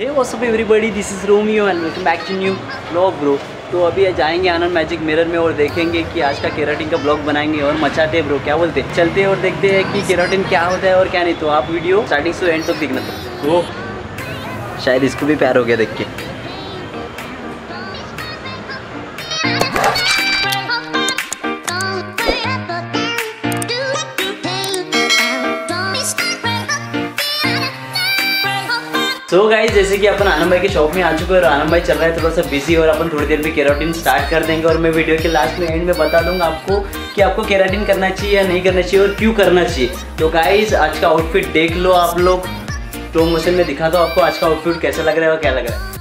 Hey what's up everybody this is Romeo and welcome back to new blog bro तो अभी जाएँगे आनंद magic mirror में और देखेंगे कि आज का केराटिन का ब्लॉग बनाएँगे और मचाते ब्रो क्या बोलते हैं? चलते हैं और देखते हैं कि केराटिन क्या होता है और क्या नहीं। तो आप वीडियो स्टार्टिंग से एंड तक देखना। तो शायद इसको भी प्यार हो गया देख के। सो so गाइज़ जैसे कि अपन आनंद भाई के शॉप में आ चुके हैं और आनंद भाई चल रहा है, थोड़ा सा बिज़ी और अपन थोड़ी देर में केराटिन स्टार्ट कर देंगे और मैं वीडियो के लास्ट में एंड में बता दूँगा आपको कि आपको केराटिन करना चाहिए या नहीं करना चाहिए और क्यों करना चाहिए। तो गाइज़ आज का आउटफिट देख लो आप लोग। तो मोशन में दिखा दो आपको आज का आउटफिट कैसा लग रहा है और क्या लग रहा है।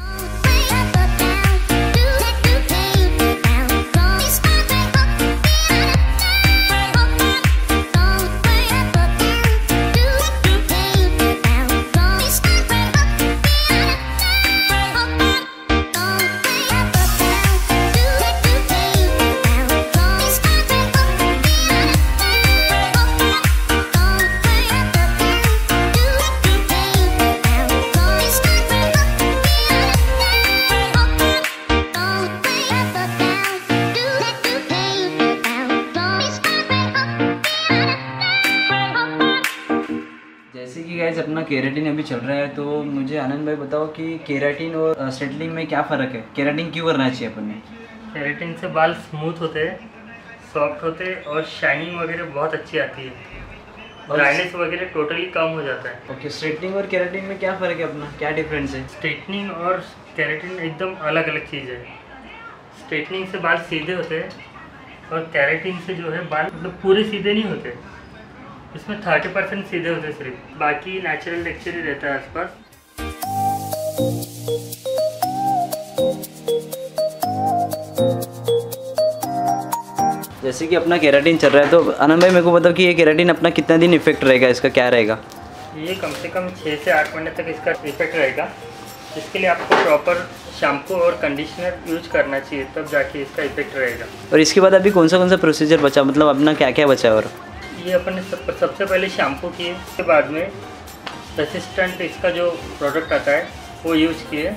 अपना केराटिन अभी चल रहा है तो मुझे आनंद भाई बताओ कि केराटिन और स्ट्रेटलिंग में क्या फ़र्क है? केराटिन क्यों करना चाहिए अपन ने? केराटिन से बाल स्मूथ होते हैं सॉफ्ट होते हैं और शाइनिंग वगैरह बहुत अच्छी आती है। और- ड्राइनेस वगैरह टोटली कम हो जाता है। ओके स्ट्रेटनिंग और केराटिन में क्या फ़र्क है अपना? क्या डिफरेंस है? स्ट्रेटनिंग और केराटिन एकदम अलग अलग चीज़ है। स्ट्रेटनिंग से बाल सीधे होते हैं और केराटिन से जो है बाल मतलब पूरे सीधे नहीं होते। इसमें थर्टी परसेंट सीधे होते हैं सिर्फ़। बाकी नेचुरल टेक्सचर ही रहता है आसपास। जैसे कि अपना केराटिन चल रहा है तो आनंद भाई मेरे को बताओ कि ये केराटिन अपना कितना दिन इफ़ेक्ट रहेगा? इसका क्या रहेगा? ये कम से कम छः से आठ महीने तक इसका इफ़ेक्ट रहेगा। इसके लिए आपको प्रॉपर शैम्पू और कंडीशनर यूज़ करना चाहिए तब जाके इसका इफ़ेक्ट रहेगा। और इसके बाद अभी कौन सा कौन सा प्रोसीजर बचा? मतलब अपना क्या क्या बचा और? ये अपन सब, सबसे पहले शैम्पू किए उसके बाद में रेसिस्टेंट इसका जो प्रोडक्ट आता है वो यूज़ किए।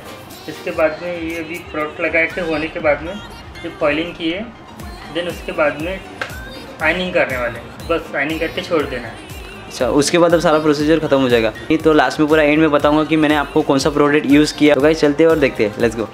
इसके बाद में ये भी प्रोडक्ट लगाए के होने के बाद में ये फॉइलिंग किए। देन उसके बाद में आइनिंग करने वाले। बस आइनिंग करके छोड़ देना है। अच्छा उसके बाद अब सारा प्रोसीजर खत्म हो जाएगा। नहीं तो लास्ट में पूरा एंड में बताऊँगा कि मैंने आपको कौन सा प्रोडक्ट यूज़ किया। तो चलते और देखते हैं। लेट्स गो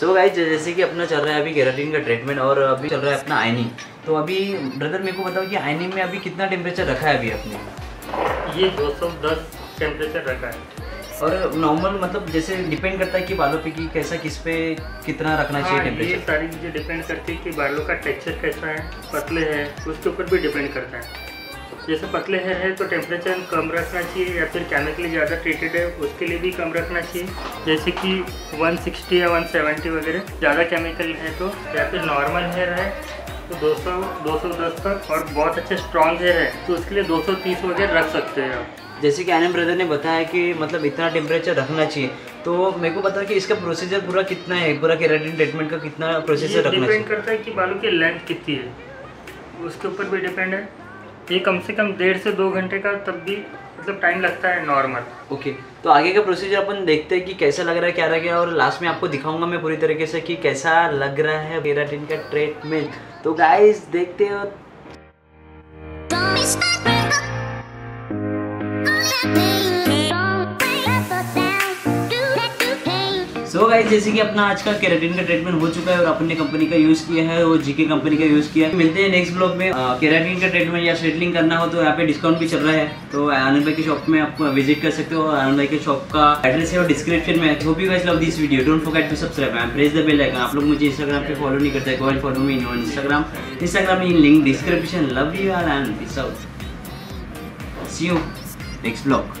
सो गाइस जैसे कि अपना चल रहा है अभी केराटिन का ट्रीटमेंट और अभी चल रहा है अपना आइनिंग तो अभी ब्रदर मेरे को बताओ कि आइनिंग में अभी कितना टेम्परेचर रखा है अभी अपने ये 210 टेम्परेचर रखा है। और नॉर्मल मतलब जैसे डिपेंड करता है कि बालों पे कि कैसा किस पे कितना रखना चाहिए हाँ, ये टेम्परेचर सारी चीज़ें डिपेंड करती है कि बालों का टेक्सचर कैसा है पतले हैं उसके ऊपर भी डिपेंड करता है। जैसे पतले हेयर है तो टेम्परेचर कम रखना चाहिए या फिर केमिकली ज़्यादा ट्रीटेड है उसके लिए भी कम रखना चाहिए। जैसे कि 160 या 170 वगैरह ज़्यादा केमिकल है तो या फिर नॉर्मल हेयर है तो 200 210 तक और बहुत अच्छे स्ट्रॉन्ग हेयर है तो उसके लिए 230 वगैरह रख सकते हैं आप। जैसे कि आनंद ब्रदर ने बताया कि मतलब इतना टेम्परेचर रखना चाहिए तो मेरे को बताओ कि इसका प्रोसीजर पूरा कितना है पूरा केराटिन ट्रीटमेंट का कितना प्रोसीजर रखना डिपेंड करता है कि बालों की लेंथ कितनी है। उसके ऊपर भी डिपेंड है। ये कम से कम डेढ़ से दो घंटे का तब भी मतलब टाइम लगता है नॉर्मल ओके तो आगे का प्रोसीजर अपन देखते हैं कि कैसा लग रहा है, क्या रह गया, और लास्ट में आपको दिखाऊँगा मैं पूरी तरीके से कि कैसा लग रहा है केराटिन का ट्रीटमेंट तो गाइस देखते हो गाइस जैसे कि अपना आज का केराटिन का ट्रीटमेंट हो चुका है और अपने कंपनी का यूज़ किया है और जीके कंपनी का यूज़ किया है। मिलते हैं नेक्स्ट ब्लॉग में। केराटिन का ट्रीटमेंट या स्ट्रेटनिंग करना हो तो यहाँ पे डिस्काउंट भी चल रहा है। तो आनंद भाई की शॉप में आप विज़िट कर सकते हो। आनंद भाई के शॉप का एड्रेस है डिस्क्रिप्शन में hope you guys love this video don't forget to subscribe and press the bell icon आप लोग मुझे इंस्टाग्राम पे फॉलो नहीं करते। Go follow me on Instagram Instagram में link description love you all and peace out see you next blog